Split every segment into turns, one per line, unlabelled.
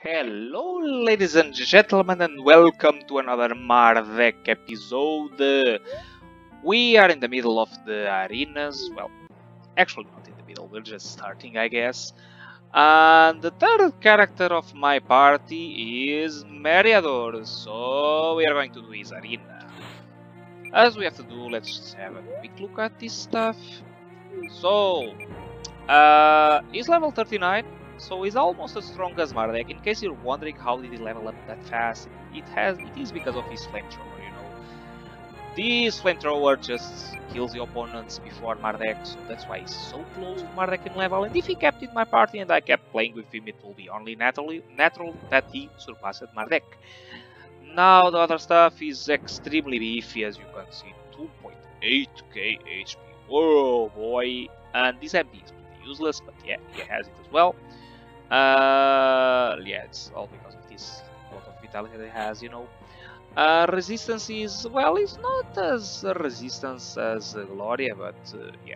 Hello ladies and gentlemen and welcome to another Mardek episode. We are in the middle of the arenas, well, actually not in the middle, we're just starting I guess. And the third character of my party is Meraeador, so we are going to do his arena. As we have to do, let's just have a quick look at this stuff. So, uh, he's level 39, so he's almost as strong as Mardek. In case you're wondering how did he level up that fast, it has it is because of his flamethrower, you know. This flamethrower just kills the opponents before Mardek, so that's why he's so close to Mardek in level. And if he kept in my party and I kept playing with him, it will be only naturally natural that he surpassed Mardek. Now the other stuff is extremely beefy as you can see, 2.8k HP. Whoa boy! And this MP is pretty useless, but yeah, he has it as well. Uh, yeah, it's all because of this lot of vitality that it has, you know. Uh, resistance is, well, it's not as resistance as Gloria, but uh, yeah,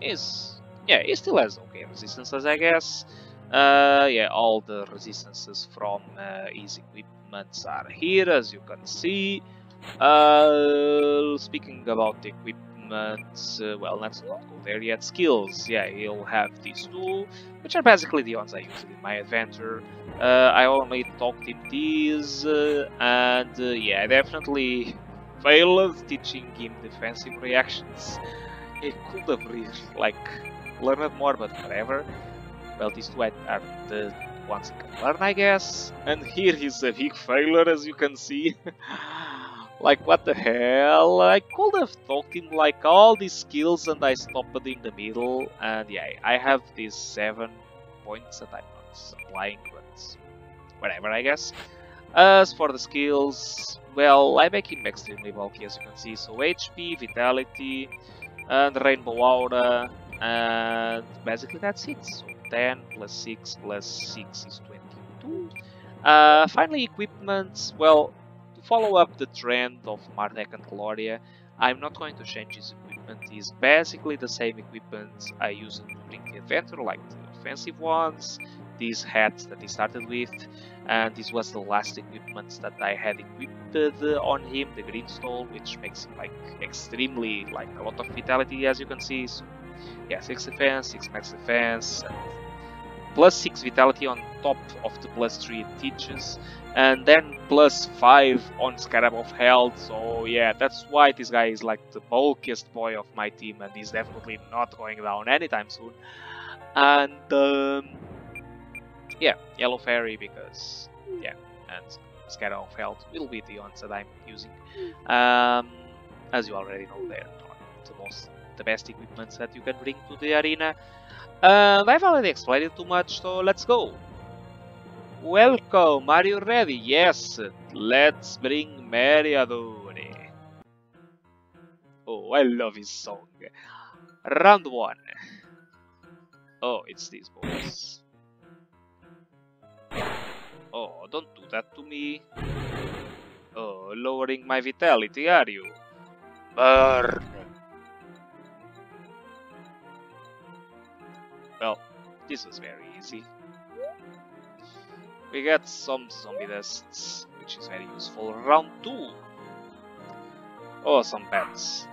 is yeah, it still has okay resistances, I guess. Uh, yeah, all the resistances from uh, his equipments are here, as you can see. Uh, speaking about the equipment, uh, well, let's not go there yet. Skills, yeah, he'll have these two, which are basically the ones I used in my adventure. Uh, I only talked him these, uh, and uh, yeah, I definitely failed teaching him defensive reactions. He could have really, like, learned more, but whatever. Well, these two are the ones he can learn, I guess. And here he's a big failure, as you can see. like, what the hell? I could have him, like, all these skills and I stopped in the middle. And yeah, I have these seven points that I'm not supplying, but whatever, I guess. As for the skills, well, I make him extremely bulky, as you can see. So HP, Vitality, and Rainbow Aura, and basically that's it. So 10 plus 6 plus 6 is 22. Uh, finally, equipment. Well, follow up the trend of Mardek and Gloria, I'm not going to change his equipment. It's basically the same equipment I used during the adventure, like the offensive ones, these hats that he started with, and this was the last equipment that I had equipped on him, the green stole, which makes him like extremely like a lot of vitality as you can see. So, yeah, 6 defense, 6 max defense, and plus 6 vitality on top of the plus 3 it teaches, and then plus 5 on Scarab of Health, so yeah, that's why this guy is like the bulkiest boy of my team, and he's definitely not going down anytime soon. And um, yeah, Yellow Fairy because yeah, and Scarab of Health will be the ones that I'm using. Um, as you already know, they're not the most the best equipments that you can bring to the arena. I've already explained it too much, so let's go. Welcome, are you ready? Yes, let's bring Meraeador. Oh, I love his song. Round 1. Oh, it's these boys. Oh, don't do that to me. Oh, lowering my vitality, are you? Burn! This was very easy. We got some zombie nests, which is very useful. Round 2! Oh, some bats.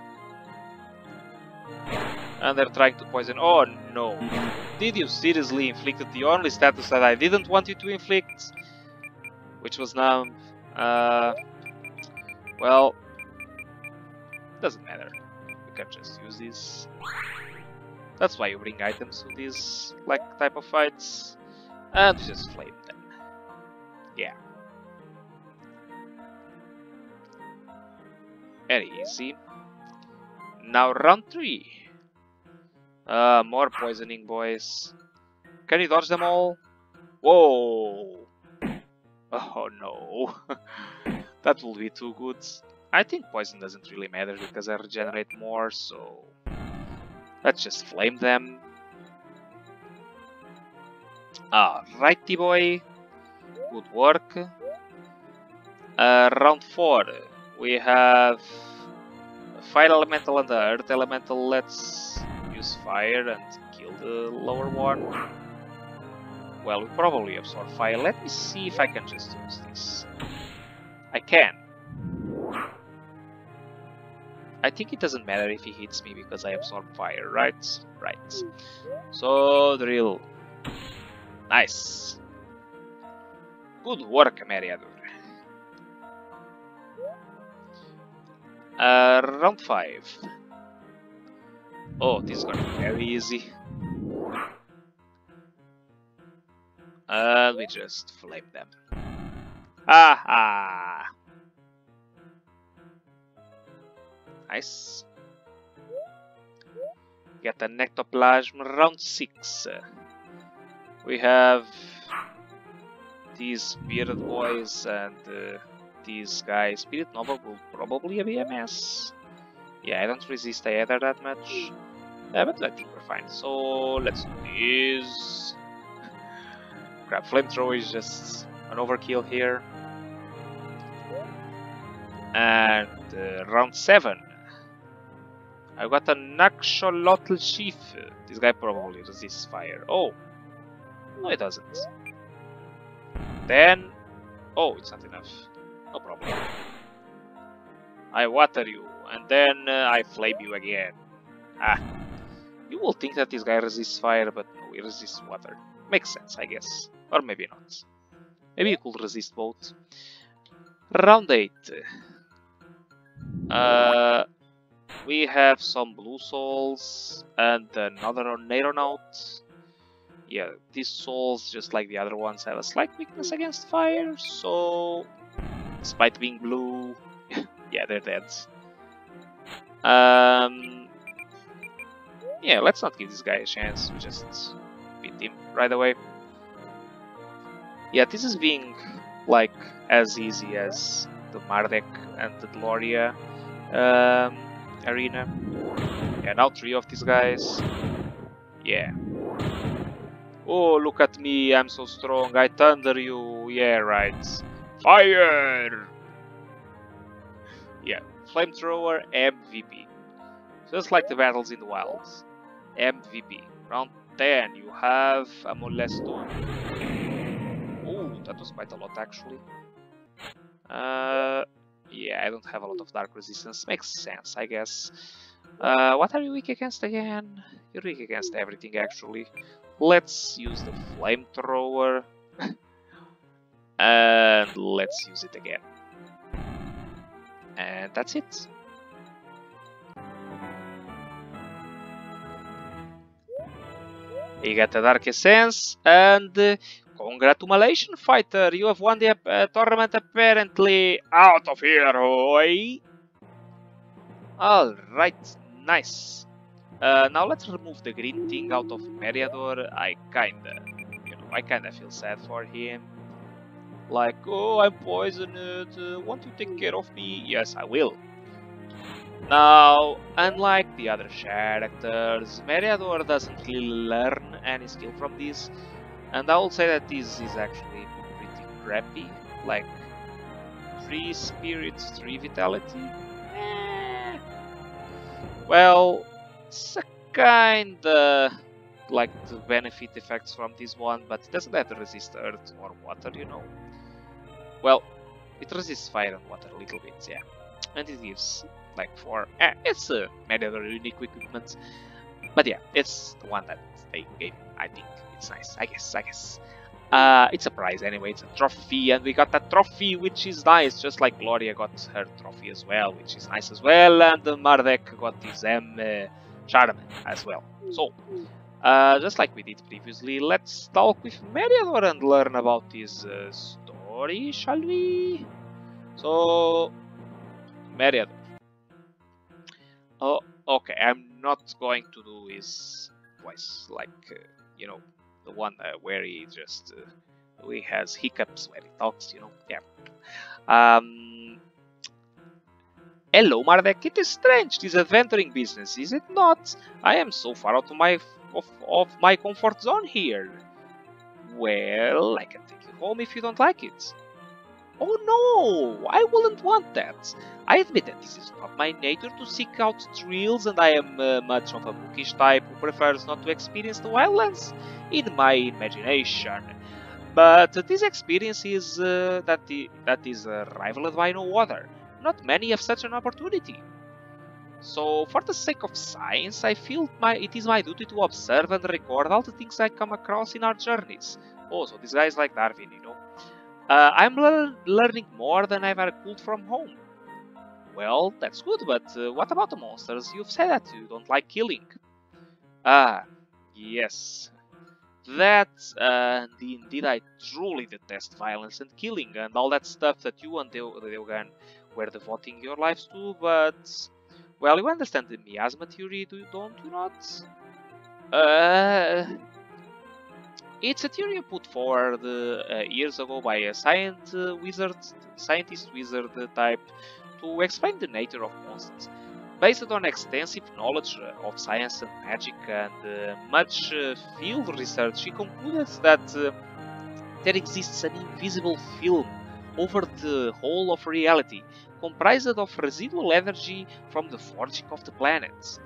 And they're trying to poison. Oh no! Did you seriously inflicted the only status that I didn't want you to inflict? Which was numb. Uh, well, doesn't matter. We can just use this. That's why you bring items to these like type of fights and just flame them. Yeah. Very easy. Now round three. Uh, more poisoning boys. Can you dodge them all? Whoa! Oh no. that will be too good. I think poison doesn't really matter because I regenerate more, so... Let's just flame them. Ah, righty boy. Good work. Uh, round 4. We have Fire Elemental and the Earth Elemental. Let's use fire and kill the lower one. well, we probably absorb fire. Let me see if I can just use this. I can. I think it doesn't matter if he hits me because I absorb fire, right? Right. So, drill. Nice. Good work, Meraeador. Uh, round 5. Oh, this is gonna be very easy. Uh, we just flame them. Ah, Aha! Nice. Get a Nectoplasm round 6. We have these bearded boys and uh, these guys. Spirit Nova will probably be a mess. Yeah, I don't resist either that much. Yeah, but I think we're fine. So let's do this. Crap, flamethrower is just an overkill here. And uh, round 7. I got a Naxolotl Sheaf. This guy probably resists fire. Oh! No, it doesn't. Then... Oh, it's not enough. No problem. I water you, and then uh, I flame you again. Ah. You will think that this guy resists fire, but no, he resists water. Makes sense, I guess. Or maybe not. Maybe he could resist both. Round 8. Uh, we have some blue souls and another Aeronaut. Yeah, these souls, just like the other ones, have a slight weakness against fire, so despite being blue, yeah, they're dead. Um, yeah, let's not give this guy a chance, we just beat him right away. Yeah, this is being like as easy as the Mardek and the Gloria um, arena. Yeah, now three of these guys. Yeah. Oh, look at me, I'm so strong, I thunder you. Yeah, right. Fire! Yeah, flamethrower MVP. Just like the battles in the wilds. MVP. Round 10, you have a Molesto. Oh, that was quite a lot actually. Uh, yeah, I don't have a lot of dark resistance. Makes sense, I guess. Uh, what are you weak against again? You're weak against everything actually. Let's use the flamethrower. and let's use it again. And that's it. You got the Dark Essence, and uh, congratulations, fighter! You have won the uh, tournament apparently out of here, oi! Alright, nice. Uh, now let's remove the green thing out of Meraeador. I kinda, you know, I kinda feel sad for him. Like, oh, I'm poisoned, uh, want to take care of me? Yes, I will. Now, unlike the other characters, Meraeador doesn't really learn any skill from this, and I will say that this is actually pretty crappy, like 3 spirits, 3 vitality. Eh. Well, it's a kinda like the benefit effects from this one, but it doesn't have to resist earth or water, you know. Well, it resists fire and water a little bit, yeah. And it gives like four. Eh, it's a Meraeador unique equipment, but yeah, it's the one that they gave. I think it's nice. I guess. I guess. Uh, it's a prize anyway. It's a trophy, and we got that trophy, which is nice. Just like Gloria got her trophy as well, which is nice as well. And uh, Mardek got his M uh, Charm as well. So, uh, just like we did previously, let's talk with Meraeador and learn about his uh, story, shall we? So, Meraeador. Oh, okay. I'm not going to do his voice like uh, you know the one uh, where he just uh, he has hiccups when he talks. You know, yeah. Um. Hello, Mardek. It is strange this adventuring business, is it not? I am so far out of my of, of my comfort zone here. Well, I can take you home if you don't like it. Oh no, I wouldn't want that. I admit that this is not my nature to seek out thrills and I am uh, much of a bookish type who prefers not to experience the wildlands in my imagination. But this experience is uh, that, that is uh, rivaled by no other. Not many have such an opportunity. So, for the sake of science, I feel my, it is my duty to observe and record all the things I come across in our journeys. Oh, so this guy is like Darwin, you know. Uh, I'm le learning more than I ever could from home. Well, that's good, but uh, what about the monsters? You've said that you don't like killing. Ah, yes. That, uh, indeed, I truly detest violence and killing and all that stuff that you and the Deugan were devoting your lives to, but... Well, you understand the miasma theory, do you, don't you not? Uh... It's a theory put forward uh, years ago by a science uh, wizard, scientist wizard type to explain the nature of monsters. Based on extensive knowledge uh, of science and magic and uh, much field research, he concluded that there exists an invisible film over the whole of reality, comprised of residual energy from the forging of the planets.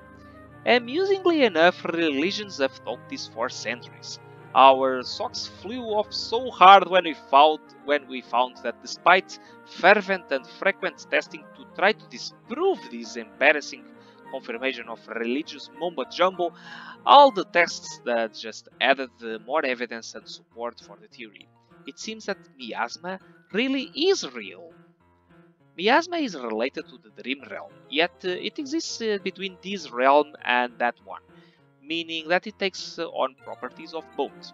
Amusingly enough, religions have taught this for centuries. Our socks flew off so hard when we found when we found that despite fervent and frequent testing to try to disprove this embarrassing confirmation of religious mumbo jumbo, all the tests that just added more evidence and support for the theory. It seems that miasma really is real. Miasma is related to the dream realm, yet uh, it exists uh, between this realm and that one meaning that it takes uh, on properties of both.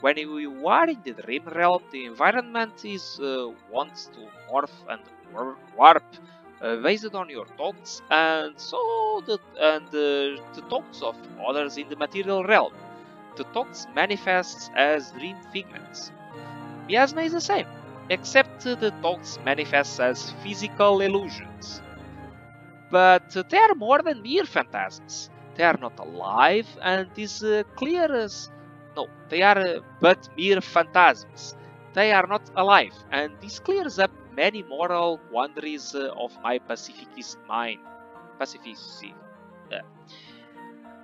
When you are in the dream realm, the environment is uh, wants to morph and warp uh, based on your thoughts and so the, and uh, the thoughts of others in the material realm. The thoughts manifests as dream figments. Miasma is the same, except the thoughts manifest as physical illusions. But they are more than mere phantasms. They are not alive and is uh, clear as... No, they are uh, but mere phantasms. They are not alive and this clears up many moral quandaries uh, of my pacifist mind. Pacifici. Uh,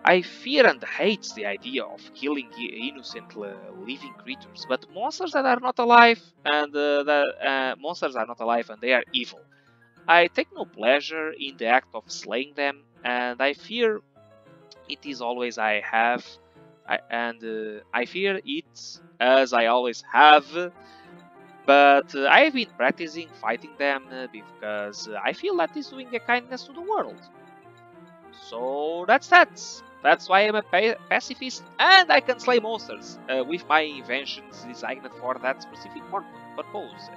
I fear and hate the idea of killing innocent uh, living creatures, but monsters that are not alive and uh, uh, monsters are not alive and they are evil. I take no pleasure in the act of slaying them, and I fear it is always I have, I, and uh, I fear it as I always have. But uh, I have been practicing fighting them uh, because I feel that is doing a kindness to the world. So that's that. That's why I'm a pa pacifist and I can slay monsters uh, with my inventions designed for that specific purpose.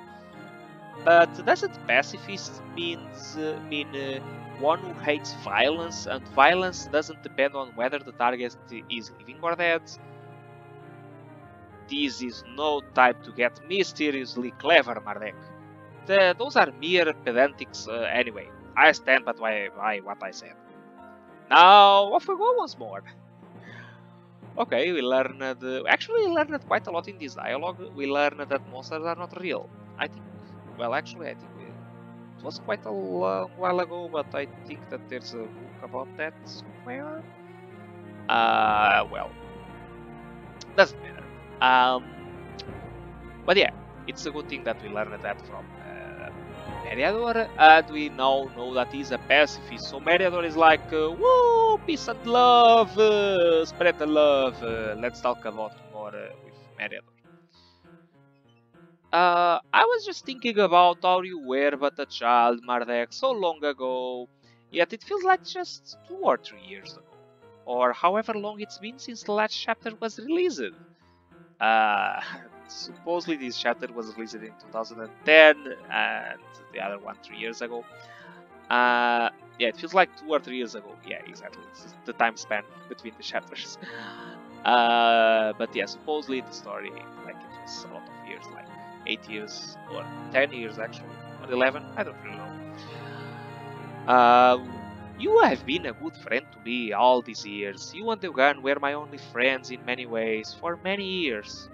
But doesn't pacifist means uh, mean uh, one who hates violence, and violence doesn't depend on whether the target is living or dead. This is no time to get mysteriously clever, Mardek. The, those are mere pedantics uh, anyway. I stand by, by what I said. Now, off we go once more. Okay, we learned... Uh, actually, we learned quite a lot in this dialogue. We learned that monsters are not real. I think... Well, actually, I think was quite a long while ago, but I think that there's a book about that somewhere. Uh, well, doesn't matter. Um, but yeah, it's a good thing that we learned that from uh, Meraeador, and we now know that he's a pacifist. So Meraeador is like, uh, woo, peace and love, uh, spread the love. Uh, let's talk about more uh, with Meraeador. Uh, I was just thinking about how you were but a child, Mardek, so long ago, yet it feels like just two or three years ago, or however long it's been since the last chapter was released. Uh, supposedly this chapter was released in 2010, and the other one three years ago. Uh, yeah, it feels like two or three years ago. Yeah, exactly. The time span between the chapters. uh, but yeah, supposedly the story, like it was a lot of years, like 8 years or 10 years actually, or 11, I don't really know. Uh, you have been a good friend to me all these years. You and the Deugan were my only friends in many ways for many years.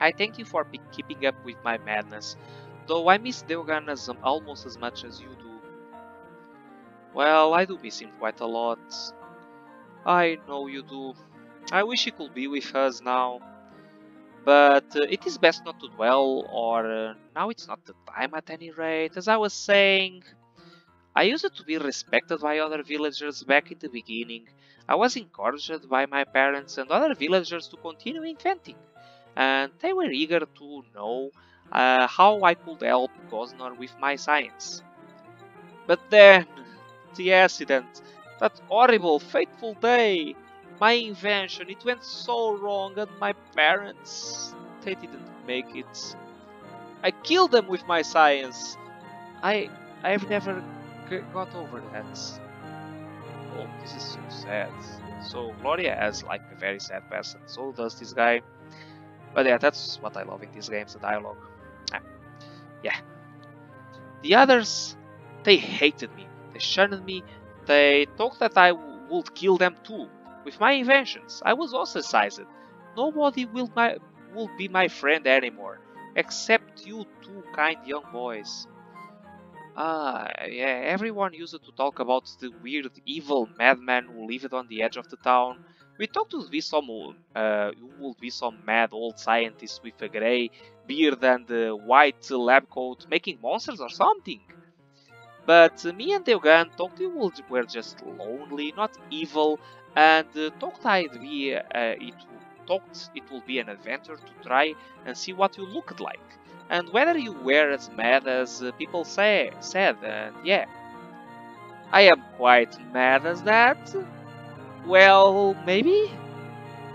I thank you for keeping up with my madness, Though I miss Deugan as, um, almost as much as you do. Well, I do miss him quite a lot. I know you do. I wish he could be with us now. But uh, it is best not to dwell, or uh, now it's not the time at any rate. As I was saying, I used to be respected by other villagers back in the beginning. I was encouraged by my parents and other villagers to continue inventing, and they were eager to know uh, how I could help Goznor with my science. But then, the accident, that horrible, fateful day, my invention, it went so wrong and my parents, they didn't make it. I killed them with my science. I, I've never got over that. Oh, this is so sad. So Gloria has like a very sad person, so does this guy. But yeah, that's what I love in these games, the dialogue. Ah, yeah. The others, they hated me, they shunned me, they thought that I would kill them too. With my inventions, I was ostracized. Nobody will, my, will be my friend anymore, except you two kind young boys. Ah, yeah, everyone used to talk about the weird, evil madman who lived on the edge of the town. We talked would be some, uh, would be some mad old scientist with a grey beard and a white lab coat making monsters or something. But me and Deugan thought we were just lonely, not evil, and uh, thought I'd be uh, it thought it would be an adventure to try and see what you looked like, and whether you were as mad as uh, people say said. And yeah, I am quite mad as that. Well, maybe.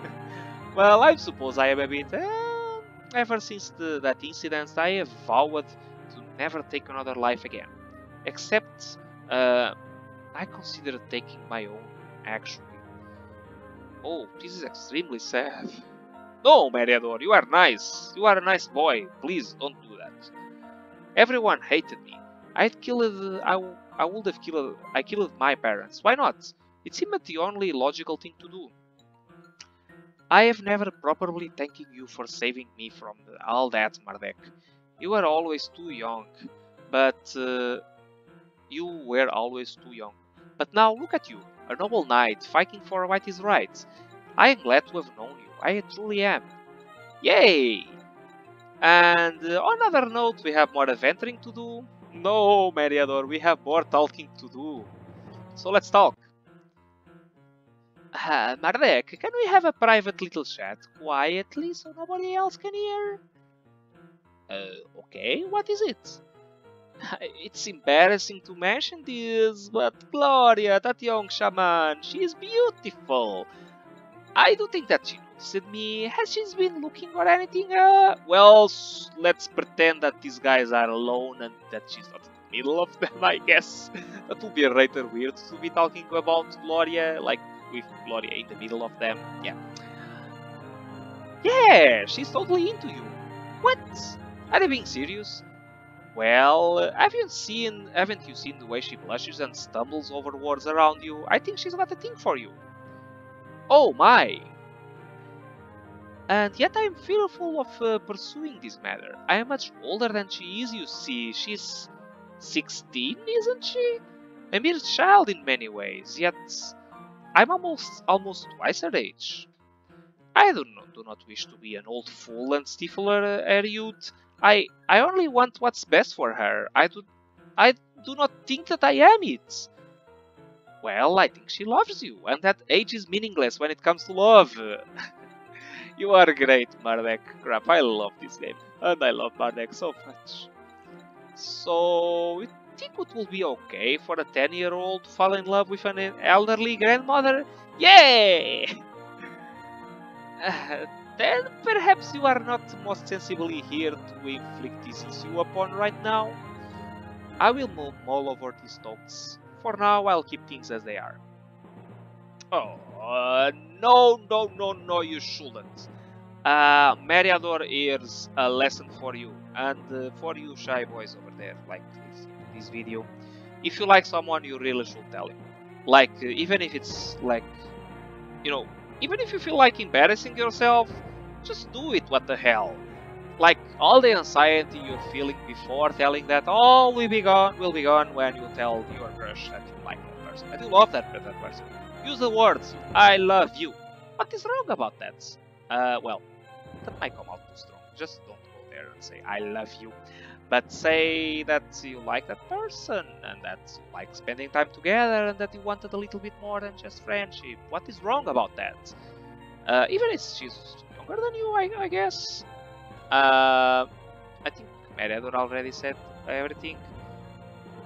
well, I suppose I am a bit. Uh, ever since the, that incident, I have vowed to never take another life again, except uh, I consider taking my own actually. Oh, this is extremely sad. No, Meraeador, you are nice. You are a nice boy. Please don't do that. Everyone hated me. I'd killed. I, I would have killed. I killed my parents. Why not? It seemed the only logical thing to do. I have never properly thanked you for saving me from all that, Mardek. You were always too young, but uh, you were always too young. But now look at you a noble knight fighting for what is right. I am glad to have known you. I truly am. Yay! And uh, on another note, we have more adventuring to do. No, Meraeador, we have more talking to do. So let's talk. Uh, Mardek, can we have a private little chat quietly so nobody else can hear? Uh, okay, what is it? It's embarrassing to mention this, but Gloria, that young shaman, she is beautiful. I do think that she noticed me. Has she been looking or anything? Uh, well, let's pretend that these guys are alone and that she's not in the middle of them, I guess. that would be rather weird to be talking about Gloria, like with Gloria in the middle of them. Yeah. Yeah, she's totally into you. What? Are they being serious? Well, haven't seen haven't you seen the way she blushes and stumbles over words around you? I think she's got a thing for you. Oh my! And yet I am fearful of uh, pursuing this matter. I am much older than she is, you see. She's 16, isn't she? A mere child in many ways, yet I'm almost almost twice her age. I do not, do not wish to be an old fool and stifle her, her youth, I I only want what's best for her. I do I do not think that I am it. Well, I think she loves you, and that age is meaningless when it comes to love. you are great, Mardek. Crap, I love this game. And I love Mardek so much. So, you think it will be okay for a 10 year old to fall in love with an elderly grandmother? Yay! Uh, then perhaps you are not most sensibly here to inflict this issue upon right now. I will move all over these thoughts. For now, I'll keep things as they are. Oh, uh, no, no, no, no, you shouldn't. Uh, Meraeador is a lesson for you, and uh, for you shy boys over there, like this, this video. If you like someone, you really should tell him. Like, uh, even if it's like, you know, even if you feel like embarrassing yourself, just do it, what the hell. Like, all the anxiety you're feeling before telling that all will be gone will be gone when you tell your crush that you like that person, that you love that, that person. Use the words I love you. What is wrong about that? Uh, well, that might come out too strong. Just don't go there and say I love you. But say that you like that person and that you like spending time together and that you wanted a little bit more than just friendship. What is wrong about that? Uh, even if she's younger than you, I, I guess. Uh, I think Meraeador already said everything.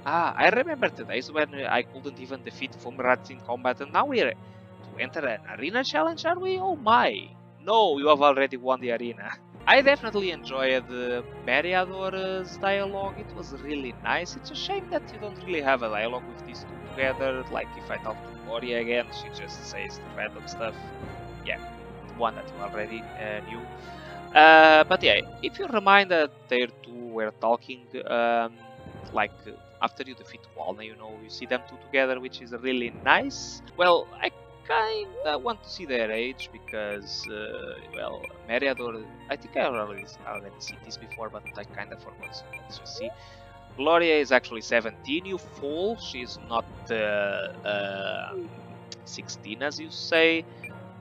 Ah, I remember the days when I couldn't even defeat Fumerats in combat and now we're to enter an arena challenge, are we? Oh my! No, you have already won the arena. I definitely enjoyed the Meraeador's dialogue, it was really nice. It's a shame that you don't really have a dialogue with these two together, like if I talk to Gloria again, she just says random stuff. Yeah, one that you already uh, knew. Uh, but yeah, if you remind that they two were talking, um, like after you defeat Walna, you know, you see them two together, which is really nice. Well, I kinda want to see their age because, uh, well, Meraeador, I think I already, already seen this before, but I kinda forgot, so let's just see. Gloria is actually 17, you fool, she's not uh, uh, 16 as you say.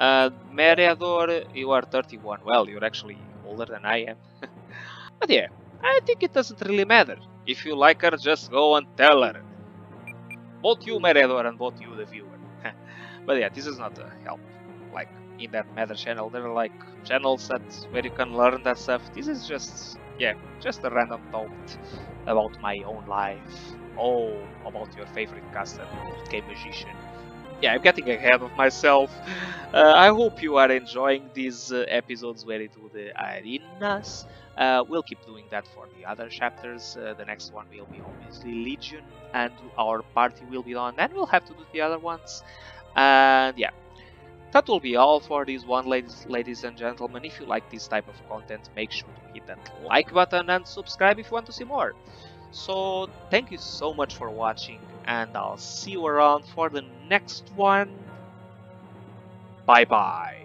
Uh, Meraeador, you are 31, well, you're actually older than I am. but yeah, I think it doesn't really matter. If you like her, just go and tell her. Both you, Meraeador, and both you, the viewer. But yeah, this is not a help. Like in that Matter channel, there are like channels that where you can learn that stuff. This is just yeah, just a random thought about my own life. Oh, about your favorite caster, game magician. Yeah, I'm getting ahead of myself. Uh, I hope you are enjoying these uh, episodes where we do the arenas. Uh, we'll keep doing that for the other chapters. Uh, the next one will be obviously Legion, and our party will be on. Then we'll have to do the other ones. And yeah, that will be all for this one, ladies, ladies and gentlemen. If you like this type of content, make sure to hit that like button and subscribe if you want to see more. So thank you so much for watching, and I'll see you around for the next one. Bye bye.